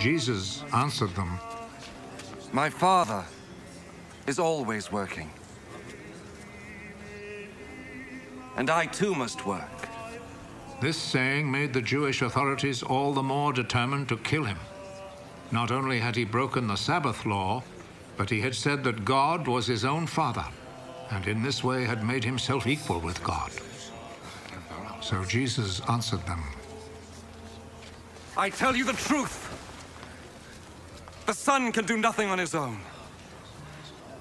Jesus answered them, My Father is always working. And I too must work. This saying made the Jewish authorities all the more determined to kill him. Not only had he broken the Sabbath law, but he had said that God was his own Father, and in this way had made himself equal with God. So Jesus answered them, I tell you the truth. The Son can do nothing on his own.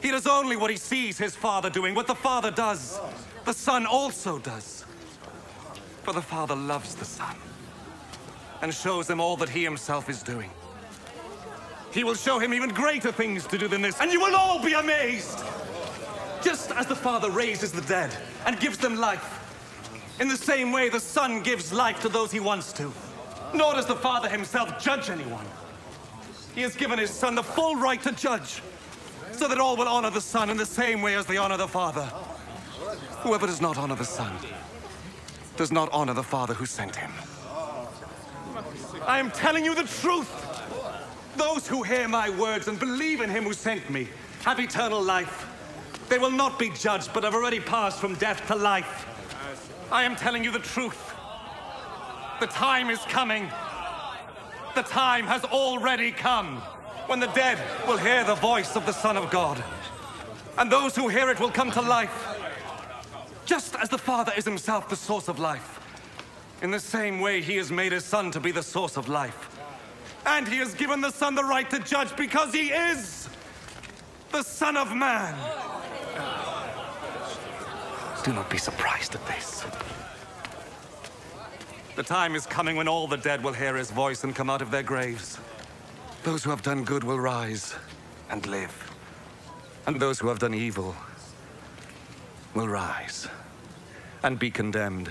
He does only what he sees his Father doing. What the Father does, the Son also does. For the Father loves the Son and shows him all that he himself is doing. He will show him even greater things to do than this, and you will all be amazed! Just as the Father raises the dead and gives them life, in the same way the Son gives life to those he wants to. Nor does the Father himself judge anyone. He has given his Son the full right to judge, so that all will honor the Son in the same way as they honor the Father. Whoever does not honor the Son does not honor the Father who sent him. I am telling you the truth. Those who hear my words and believe in him who sent me have eternal life. They will not be judged, but have already passed from death to life. I am telling you the truth. The time is coming. The time has already come when the dead will hear the voice of the Son of God. And those who hear it will come to life. Just as the Father is himself the source of life. In the same way, he has made his Son to be the source of life. And he has given the Son the right to judge because he is the Son of Man. Do not be surprised at this. The time is coming when all the dead will hear his voice and come out of their graves. Those who have done good will rise and live. And those who have done evil will rise and be condemned.